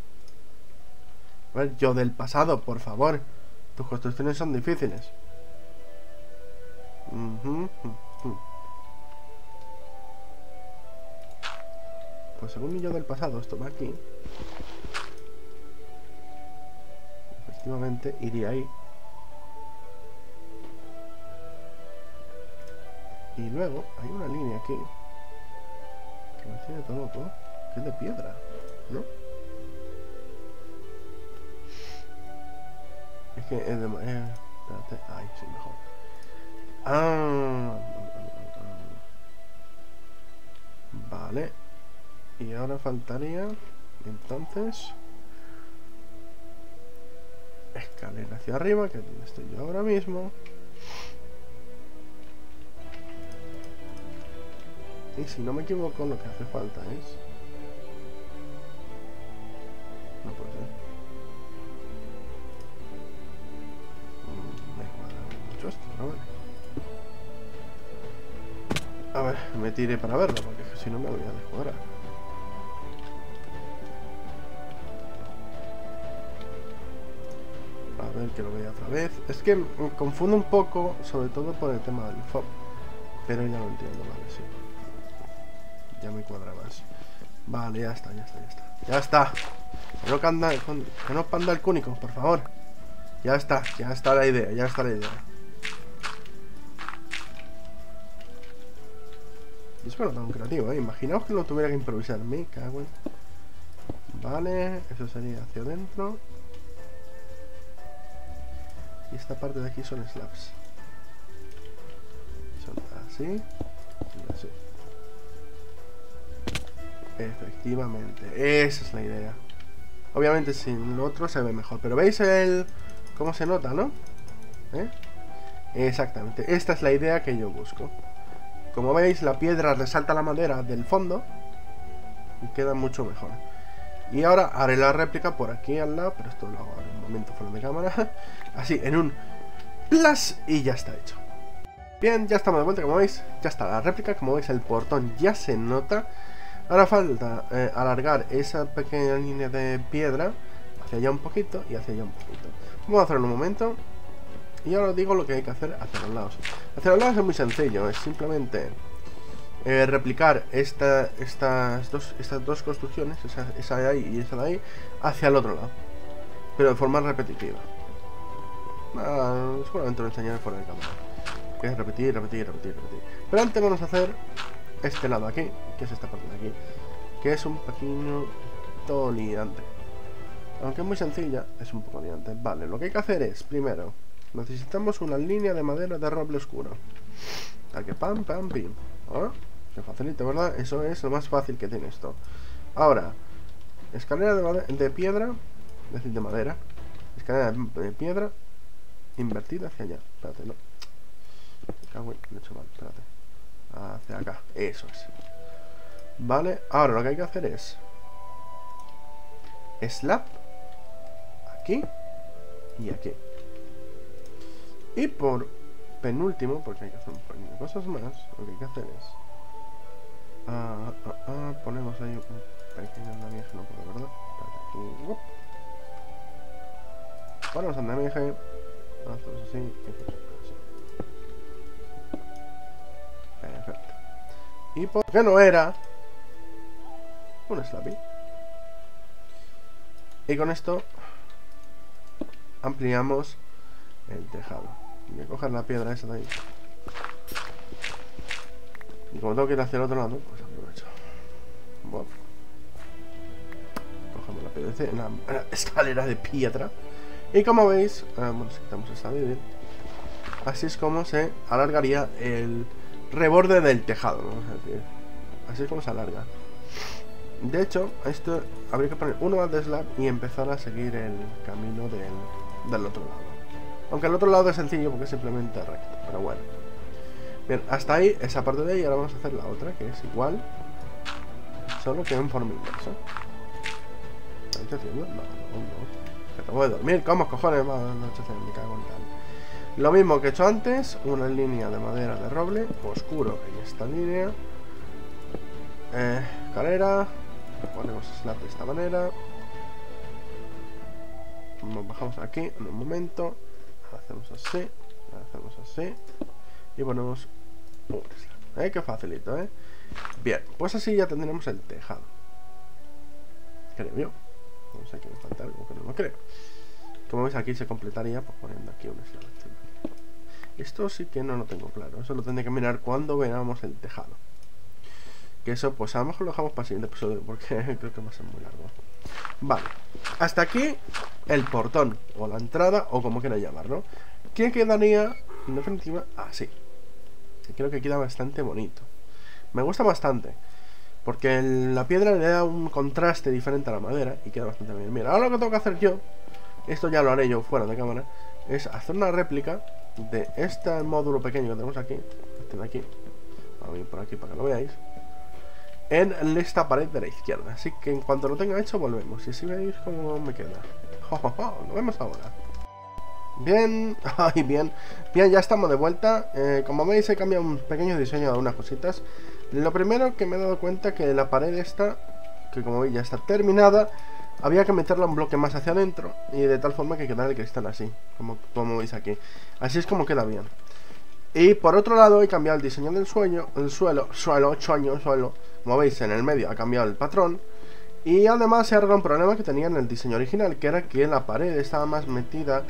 A ver, yo del pasado, por favor. Tus construcciones son difíciles. Pues según mi yo del pasado, esto va aquí. Efectivamente, iría ahí. Y luego hay una línea aquí que me tiene Tonoto, que es de piedra, ¿no? Es que es de madera. Eh, espérate, ahí sí, mejor. Ah, mm, mm, mm, vale. Y ahora faltaría, entonces, escalera hacia arriba, que es donde estoy yo ahora mismo. Y si no me equivoco, lo que hace falta es... No puede ser. Mm, me cuadra mucho esto, pero vale. A ver, me tiré para verlo, porque si no me voy a descuadrar. Que lo vea otra vez. Es que confundo un poco, sobre todo por el tema del FOB. Pero ya lo entiendo, vale, sí. Ya me cuadra más. Vale, ya está, ya está, ya está. Ya está. Que no, canda, que no panda el cúnico, por favor. Ya está, ya está la idea, ya está la idea. Y es verdad, un creativo, ¿eh? Imaginaos que lo tuviera que improvisar. Me cago en... Vale, eso sería hacia adentro. Y esta parte de aquí son slabs. Son así y así. Efectivamente, esa es la idea. Obviamente sin otro se ve mejor, pero ¿veis el cómo se nota, no? ¿Eh? Exactamente, esta es la idea que yo busco. Como veis, la piedra resalta la madera del fondo y queda mucho mejor. Y ahora haré la réplica por aquí al lado, pero esto lo hago en un momento fuera de cámara. Así, en un plus y ya está hecho. Bien, ya estamos de vuelta, como veis, ya está la réplica, como veis el portón ya se nota. Ahora falta eh, alargar esa pequeña línea de piedra hacia allá un poquito y hacia allá un poquito. Vamos a hacerlo en un momento. Y ahora os digo lo que hay que hacer hacia los lados. Hacia los lados es muy sencillo, es simplemente eh, replicar esta, estas, dos, estas dos construcciones, esa, de ahí y esa de ahí, hacia el otro lado. Pero de forma repetitiva. Ah, seguramente lo enseñaré fuera de cámara. Es repetir, repetir, repetir, repetir. Pero antes vamos a hacer este lado aquí, que es esta parte de aquí, que es un pequeño liante. Aunque es muy sencilla, es un poco liante. Vale, lo que hay que hacer es, primero, necesitamos una línea de madera de roble oscuro. A que pam, pam, pim. ¿Ah? Que facilita, ¿verdad? Eso es lo más fácil que tiene esto. Ahora, escalera de, piedra, es decir, de madera. Escalera de piedra invertida hacia allá. Espérate, no. Me he hecho mal, espérate hacia acá, eso es Vale, ahora lo que hay que hacer es Slap Aquí Y aquí Y por penúltimo, porque hay que hacer un par de cosas más Lo que hay que hacer es ah, ah, ah, Ponemos ahí un pequeño andamiaje, no puedo, ¿verdad? Ponemos andamiaje Hacemos así y ¿Y por qué no era? Un Slappy. Y con esto ampliamos el tejado. Voy a coger la piedra esa de ahí. Y como tengo que ir hacia el otro lado, pues aprovecho. Cogemos la piedra, la, escalera de piedra. Y como veis, eh, bueno, si quitamos esta vídeo, así es como se alargaría el reborde del tejado. Así es como se alarga. De hecho, esto habría que poner uno más de slab y empezar a seguir el camino del, del otro lado. Aunque el otro lado es sencillo porque es simplemente recto, pero bueno. Bien, hasta ahí, esa parte de ahí, ahora vamos a hacer la otra, que es igual, solo que en forma inversa. ¿Estás haciendo? No, no, no. Que tengo de dormir, ¿cómo cojones va a anochecer? Me cago tal. Lo mismo que he hecho antes, una línea de madera de roble, oscuro en esta línea. Eh, escalera, ponemos slab de esta manera. Nos bajamos aquí en un momento, hacemos así, hacemos así y ponemos un slab. ¿Eh? Qué facilito, ¿eh? Bien, pues así ya tendremos el tejado. Creo yo. No sé que me falta algo que no lo creo. Como veis aquí se completaría pues, poniendo aquí un slab esto sí que no lo tengo claro. Eso lo tendré que mirar cuando veamos el tejado. Que eso, pues a lo mejor lo dejamos para el siguiente episodio, porque creo que va a ser muy largo. Vale, hasta aquí el portón, o la entrada, o como quiera llamarlo. ¿Qué quedaría, en definitiva, así? Creo que queda bastante bonito. Me gusta bastante. Porque la piedra le da un contraste diferente a la madera y queda bastante bien. Mira, ahora lo que tengo que hacer yo, esto ya lo haré yo fuera de cámara, es hacer una réplica de este módulo pequeño que tenemos aquí, este de aquí, vamos a ir por aquí para que lo veáis, en esta pared de la izquierda. Así que en cuanto lo tenga hecho volvemos. Y así veis cómo me queda. Lo vemos ahora. Bien, ay, bien. Bien, ya estamos de vuelta. Eh, como veis he cambiado un pequeño diseño de algunas cositas. Lo primero que me he dado cuenta que la pared esta, que como veis ya está terminada, había que meterla un bloque más hacia adentro y de tal forma que quedara el cristal así, como, como veis aquí. Así es como queda bien. Y por otro lado he cambiado el diseño del sueño, el suelo, suelo, sueño, suelo. Como veis en el medio ha cambiado el patrón. Y además se arreglado un problema que tenía en el diseño original, que era que la pared estaba más metida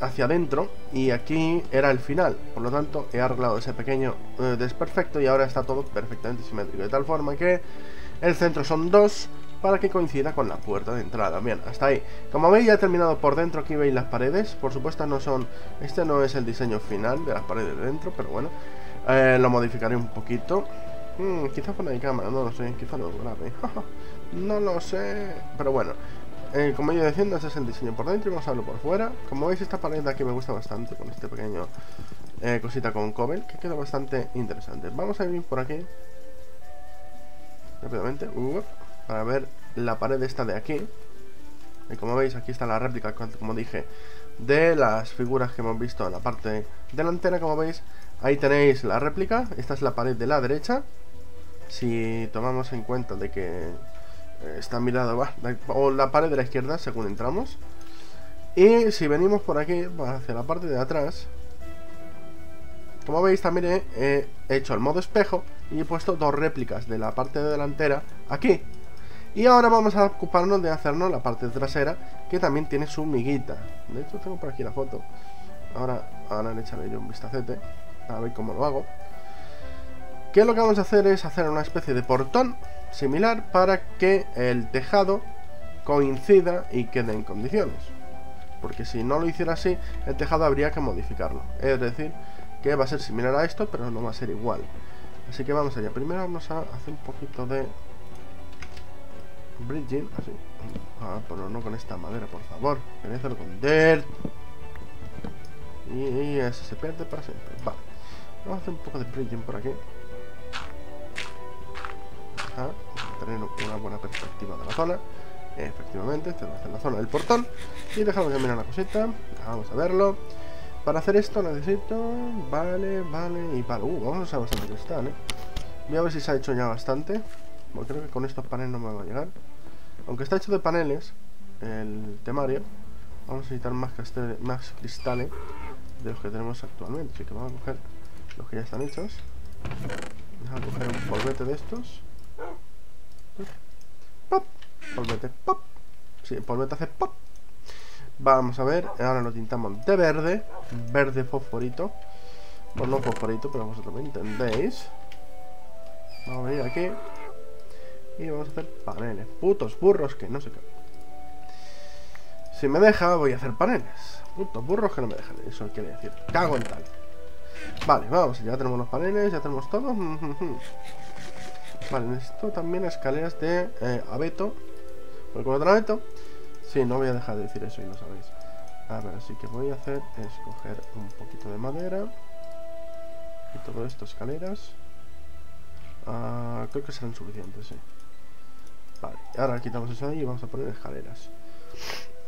hacia adentro y aquí era el final. Por lo tanto, he arreglado ese pequeño eh, desperfecto y ahora está todo perfectamente simétrico. De tal forma que el centro son dos para que coincida con la puerta de entrada. Bien, hasta ahí. Como veis ya he terminado por dentro, aquí veis las paredes. Por supuesto no son... Este no es el diseño final de las paredes de dentro, pero bueno. Eh, lo modificaré un poquito. Hmm, quizá fuera de cámara, no lo sé. Quizá lo grave. no lo sé. Pero bueno. Eh, como iba diciendo, ese es el diseño por dentro y vamos a verlo por fuera. Como veis, esta pared de aquí me gusta bastante, con este pequeño eh, cosita con cobel, que queda bastante interesante. Vamos a ir por aquí. Rápidamente, para ver la pared esta de aquí. Y como veis, aquí está la réplica, como dije, de las figuras que hemos visto en la parte delantera, como veis. Ahí tenéis la réplica, esta es la pared de la derecha. Si tomamos en cuenta de que está mirada, va, o la pared de la izquierda según entramos. Y si venimos por aquí, hacia la parte de atrás, como veis también he, hecho el modo espejo y he puesto dos réplicas de la parte delantera aquí. Y ahora vamos a ocuparnos de hacernos la parte trasera, que también tiene su miguita. De hecho tengo por aquí la foto. Ahora, ahora le echaré yo un vistacete, a ver cómo lo hago. Que lo que vamos a hacer es hacer una especie de portón similar para que el tejado coincida y quede en condiciones. Porque si no lo hiciera así, el tejado habría que modificarlo. Es decir, que va a ser similar a esto, pero no va a ser igual. Así que vamos allá. Primero vamos a hacer un poquito de bridging, así. Ah, pero no con esta madera, por favor. Quería hacerlo con dirt. Y, y ese se pierde para siempre. Vale. Vamos a hacer un poco de bridging por aquí tener una buena perspectiva de la zona. Efectivamente, esta es la zona del portón. Y dejamos de mirar una cosita. Vamos a verlo. Para hacer esto necesito... Vale, vale y vale. Uh, vamos a usar bastante cristal, ¿eh? Voy a ver si se ha hecho ya bastante. Porque creo que con estos paneles no me va a llegar. Aunque está hecho de paneles, el temario, vamos a necesitar más, más cristales de los que tenemos actualmente. Así que vamos a coger los que ya están hechos. Vamos a coger un polvete de estos. Pop. Polvete, pop. Sí, polvete hace pop. Vamos a ver, ahora lo tintamos de verde. Verde fosforito. Bueno, no fosforito, pero vosotros me entendéis. Vamos a venir aquí. Y vamos a hacer paneles. Putos burros que no se caen. Si me deja, voy a hacer paneles. Putos burros que no me dejan. Eso quiere decir. Cago en tal. Vale, vamos, ya tenemos los paneles, ya tenemos todo. Vale, necesito también escaleras de eh, abeto. Porque con otro abeto. Sí, no voy a dejar de decir eso y lo sabéis. A ver, así que voy a hacer es coger un poquito de madera. Y todo esto, escaleras. Ah, creo que serán suficientes, sí. Vale, ahora quitamos eso ahí y vamos a poner escaleras.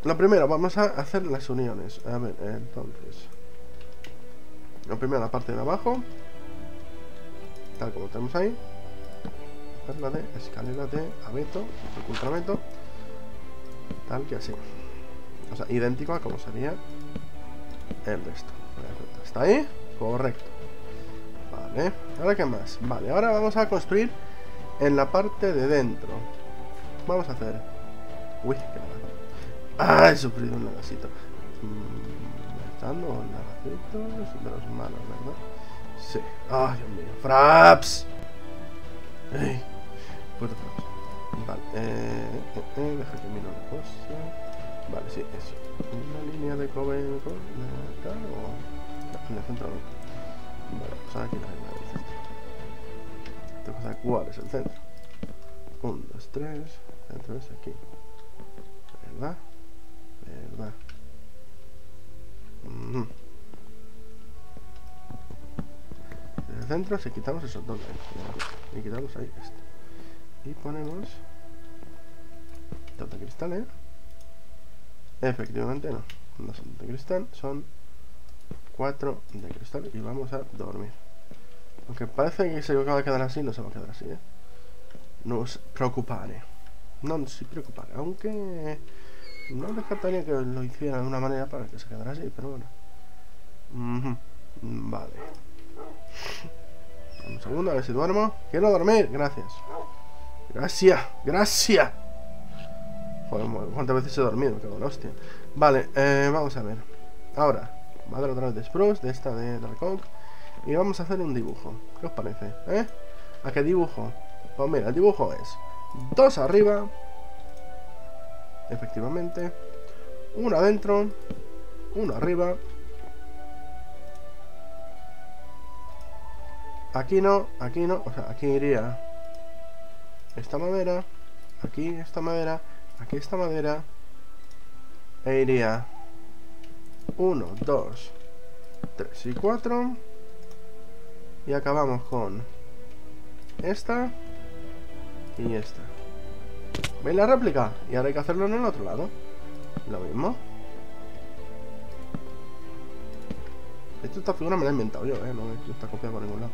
Lo primero, vamos a hacer las uniones. A ver, entonces. Lo primero, la parte de abajo. Tal como tenemos ahí la de escalera de abeto, tal que así. O sea, idéntico a como sería el de esto. ¿Está ahí? Correcto. Vale, ahora qué más. Vale, ahora vamos a construir en la parte de dentro. Vamos a hacer... Uy, qué mal. Ah, he sufrido un lagacito. Mm, un lagacitos de los malos, ¿verdad? Sí. Ay, Dios mío. ¡Fraps! ¡Ey! Puerta feroz. Vale, eh, eh, eh, deja que miro una cosa. Vale, sí, eso. ¿Una línea de cobre con acá o...? En el centro. Vale, pues aquí centro. Tengo que saber cuál es el centro. 1, 2, 3. Centro es aquí. ¿Verdad? ¿Verdad? Mm En el centro si quitamos esos dos de. Y quitamos ahí este. Y ponemos... Dos de cristal, ¿eh? Efectivamente no. No son de cristal, son cuatro de cristal. Y vamos a dormir. Aunque parece que se va a quedar así, no se va a quedar así, ¿eh? No os preocupare. No se preocupare. Aunque no descartaría que lo hiciera de una manera para que se quedara así, pero bueno. Vale. Un segundo, a ver si duermo. Quiero dormir, gracias. Gracias, gracias. Joder, cuántas veces he dormido, cago en hostia. Vale, eh, vamos a ver. Ahora, madre otra vez de Spruce, de esta de Dark Y vamos a hacer un dibujo. ¿Qué os parece? ¿Eh? ¿A qué dibujo? Pues mira, el dibujo es dos arriba, efectivamente, uno adentro, uno arriba. Aquí no, aquí no, o sea, aquí iría esta madera, aquí esta madera, aquí esta madera, e iría 1, 2, 3 y 4. Y acabamos con esta y esta. ¿Veis la réplica? Y ahora hay que hacerlo en el otro lado. Lo mismo. Esto, esta figura me la he inventado yo, ¿eh? No está copiada por ningún lado.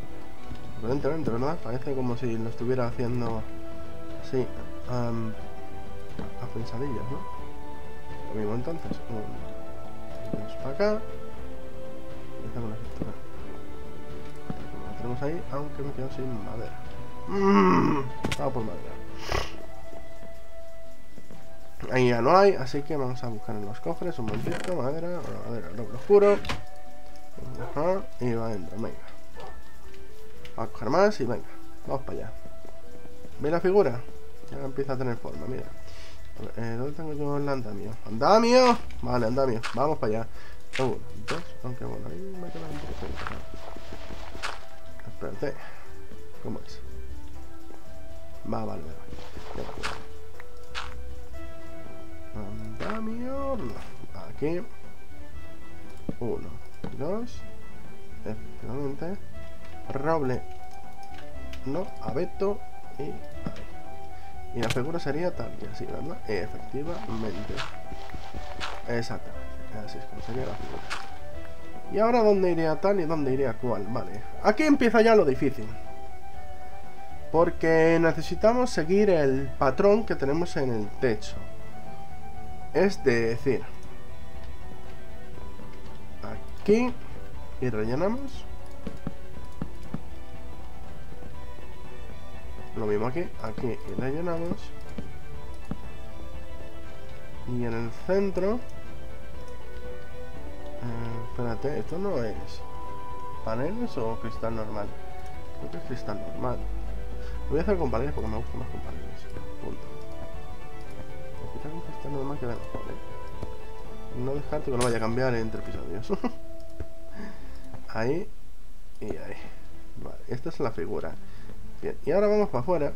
Evidentemente, ¿verdad? Parece como si lo estuviera haciendo así, um, a pensadillas, ¿no? Lo mismo entonces. Vamos para acá. Y la estructura. Lo tenemos ahí, aunque me quedo sin madera. Mmm, estaba por madera. Ahí ya no hay, así que vamos a buscar en los cofres un momentito, madera, madera, doble oscuro. Ajá, y va adentro, venga. Vamos a coger más y venga, vamos para allá. ¿Veis la figura? Ya empieza a tener forma, mira. eh, ¿Dónde tengo yo el andamio? ¡Andamio! Vale, andamio, vamos para allá. Uno, dos, aunque bueno, ahí me queda un. Espérate. ¿Cómo es? Va, vale, vale. Andamio. Aquí. Uno, dos. Efectivamente. Roble. No, abeto. Y ahí. Y la figura sería tal y así, ¿verdad? Efectivamente. Exactamente. Así es como sería la figura. Y ahora, ¿dónde iría tal y dónde iría cuál? Vale. Aquí empieza ya lo difícil. Porque necesitamos seguir el patrón que tenemos en el techo. Es decir, aquí y rellenamos. Lo mismo aquí, aquí y rellenamos. Y en el centro... Eh, espérate, esto no es paneles o cristal normal. Creo que es cristal normal. Lo voy a hacer con paneles porque me gusta más con paneles. Punto. Aquí también cristal normal queda mejor. No descarto que no vaya a cambiar entre episodios. ahí y ahí. Vale, esta es la figura. Bien, y ahora vamos para afuera.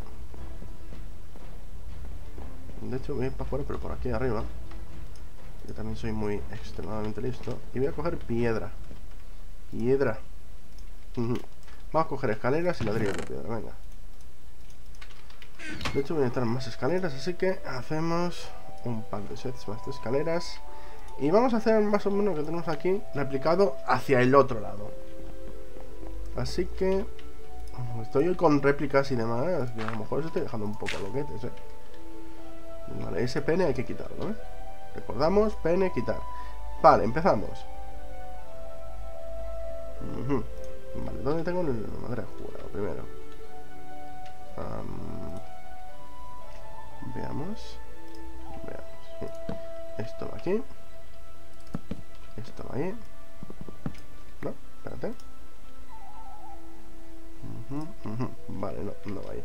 De hecho voy a ir para afuera, pero por aquí arriba. Yo también soy muy extremadamente listo. Y voy a coger piedra. Piedra. Vamos a coger escaleras y ladrillos de piedra, venga. De hecho voy a necesitar más escaleras, así que hacemos un par de sets más de escaleras. Y vamos a hacer más o menos lo que tenemos aquí, replicado hacia el otro lado. Así que Estoy con réplicas y demás, que a lo mejor os estoy dejando un poco loquetes, ¿eh? Vale, ese pene hay que quitarlo, ¿eh? Recordamos, pene, quitar. Vale, empezamos. Vale, ¿dónde tengo la madera jurado primero? veamos. Veamos. Esto va aquí. Esto va ahí. No, espérate. Vale, no, no va ahí.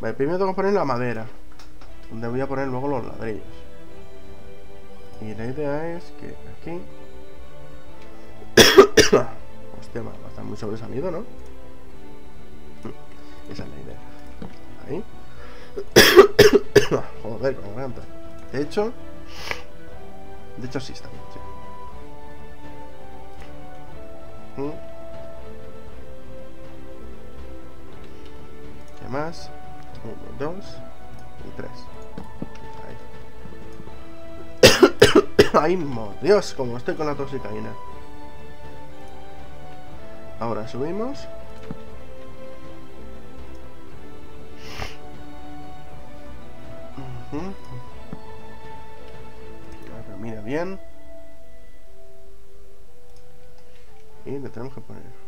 Vale, primero tengo que poner la madera. Donde voy a poner luego los ladrillos. Y la idea es que aquí... Hostia, va a estar muy sobresalido, ¿no? Esa es la idea. Ahí. Joder, con la De hecho... De hecho sí está bien, sí. Más? Uno, dos y tres. Ahí. ¡Ay, Dios! Como estoy con la toxicaína. Ahora subimos. Mira bien. Y le tenemos que poner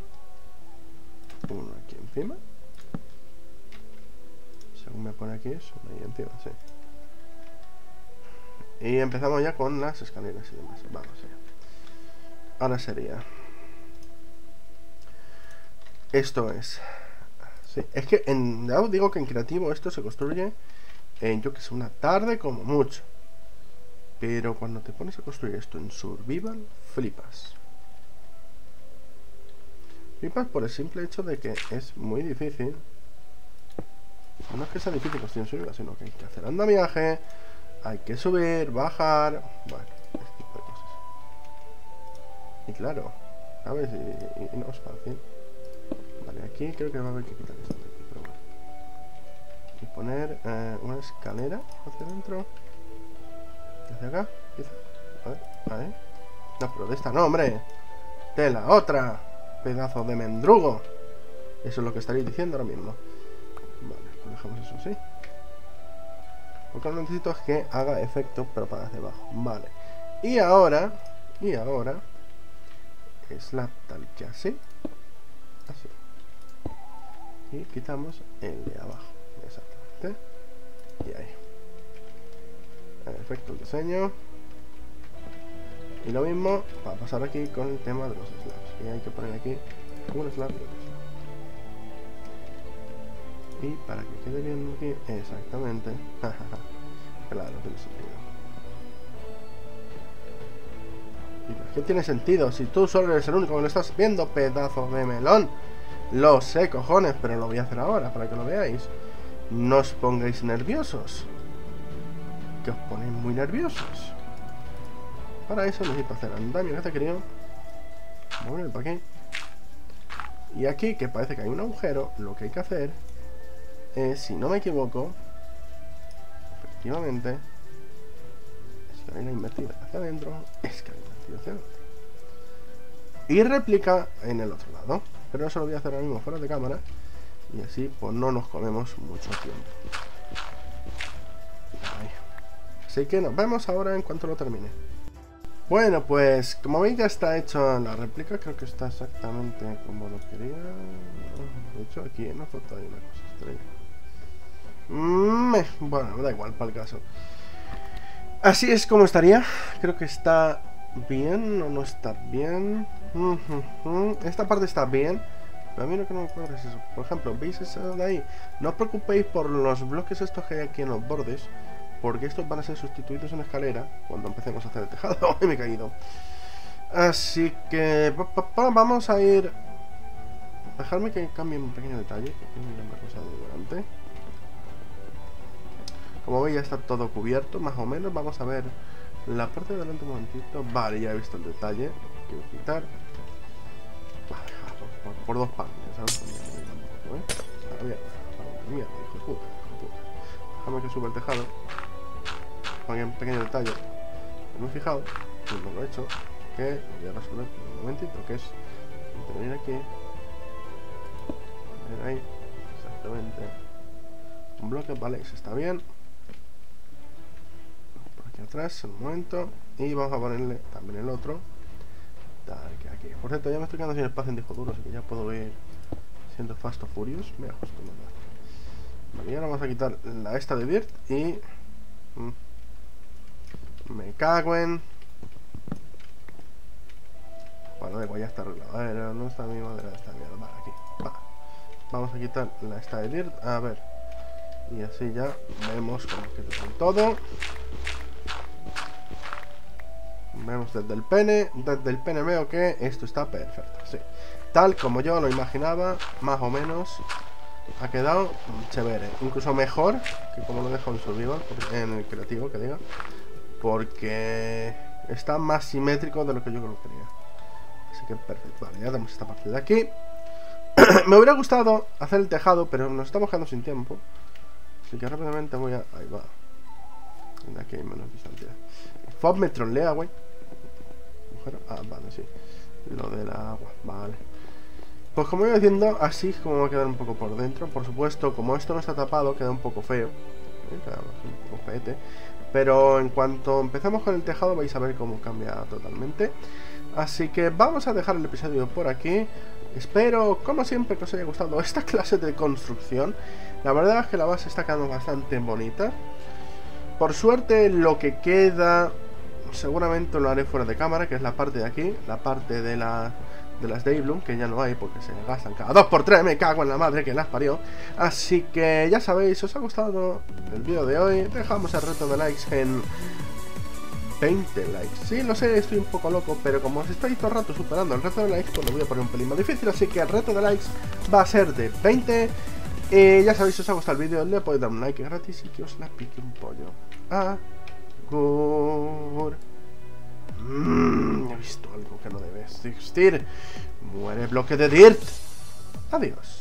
Y empezamos ya con las escaleras y demás. Vamos. Ahora sería esto es. Sí, es que en, ya digo que en creativo esto se construye en, yo que sé, una tarde como mucho. Pero cuando te pones a construir esto en survival, flipas. Flipas por el simple hecho de que es muy difícil. No es que sea difícil construir survival, sino que hay que hacer andamiaje, hay que subir, bajar. Bueno, este tipo de cosas. Y claro, ¿sabes? Y, y no es fácil. Vale, aquí creo que va a haber que quitar esto de aquí, pero bueno. Y poner eh, una escalera hacia adentro. Hacia acá, quizá. A ver, ahí. No, pero de esta no, hombre. De la otra. Pedazo de mendrugo. Eso es lo que estaréis diciendo ahora mismo. Vale, dejamos eso así. Lo que necesito es que haga efecto, pero para hacia abajo. Vale. Y ahora, y ahora, es la tal que así. Así y quitamos el de abajo exactamente y ahí efecto el diseño y lo mismo va a pasar aquí con el tema de los slabs y hay que poner aquí un slab y otro slab y para que quede bien aquí exactamente claro tiene sentido ¿Qué tiene sentido? Si tú solo eres el único que lo estás viendo, pedazo de melón. Lo sé, cojones, pero lo voy a hacer ahora para que lo veáis. No os pongáis nerviosos. Que os ponéis muy nerviosos. Para eso necesito hacer andamio que te querido. Mover para aquí. Y aquí, que parece que hay un agujero, lo que hay que hacer es, si no me equivoco, efectivamente, escalera invertida hacia adentro, escalera invertida hacia adentro. Y réplica en el otro lado. Pero eso lo voy a hacer ahora mismo fuera de cámara. Y así pues no nos comemos mucho tiempo. Así que nos vemos ahora en cuanto lo termine. Bueno, pues como veis ya está hecho la réplica. Creo que está exactamente como lo quería. De hecho aquí foto hay una cosa extraña. Bueno, me da igual para el caso. Así es como estaría. Creo que está bien o no está bien. Esta parte está bien. Pero a mí lo que no me acuerdo es eso. Por ejemplo, ¿veis eso de ahí? No os preocupéis por los bloques estos que hay aquí en los bordes. Porque estos van a ser sustituidos en escalera cuando empecemos a hacer el tejado. me he caído! Así que vamos a ir... Dejarme que cambie un pequeño detalle. Una cosa delante. Como veis ya está todo cubierto, más o menos. Vamos a ver la parte de delante un momentito. Vale, ya he visto el detalle. Quiero quitar por, dos partes, ¿sabes? ¿eh? Déjame que suba el tejado. Para un pequeño detalle. No me he fijado, no lo he hecho, que voy a resolver un momentito, que es intervenir aquí. Ver ahí, exactamente. Un bloque, vale, ese está bien. Atrás, un momento. Y vamos a ponerle también el otro que aquí. Por cierto, ya me estoy quedando sin espacio en disco duro, así que ya puedo ir siendo Fast o Furious. Me ajusto. Vale, y ahora vamos a quitar la esta de Dirt y... Mm, me cago en... Bueno, igual, ya está arreglado. A ver, no está mi madera esta mierda. Vale, aquí. Va. Vamos a quitar la esta de Dirt. A ver. Y así ya vemos cómo queda todo. Vemos desde el pene. Desde el pene veo que esto está perfecto. Sí. Tal como yo lo imaginaba, más o menos. Ha quedado chévere. Incluso mejor que como lo dejo en Survival. En el creativo, que diga. Porque está más simétrico de lo que yo lo quería. Así que perfecto. Vale, ya tenemos esta parte de aquí. Me hubiera gustado hacer el tejado, pero nos estamos quedando sin tiempo. Así que rápidamente voy a... Ahí va. Aquí hay menos distancia. Fob me trolea, güey. Ah, vale, sí. Lo del agua, vale. Pues como iba diciendo, así es como va a quedar un poco por dentro. Por supuesto, como esto no está tapado, queda un poco feo. ¿eh? Un poco feete. Pero en cuanto empezamos con el tejado vais a ver cómo cambia totalmente. Así que vamos a dejar el episodio por aquí. Espero, como siempre, que os haya gustado esta clase de construcción. La verdad es que la base está quedando bastante bonita. Por suerte, lo que queda seguramente lo haré fuera de cámara, que es la parte de aquí, la parte de la de las Daybloom, que ya no hay porque se gastan cada 2x3, me cago en la madre que las parió. Así que ya sabéis, si os ha gustado el vídeo de hoy, dejamos el reto de likes en 20 likes. Sí, lo sé, estoy un poco loco, pero como os estoy todo el rato superando el reto de likes, pues lo voy a poner un pelín más difícil, así que el reto de likes va a ser de 20. Y ya sabéis, si os ha gustado el vídeo, le podéis dar un like gratis y que os la pique un pollo. Ah. Mmm, he visto algo que no debe existir. Muere bloque de dirt. Adiós.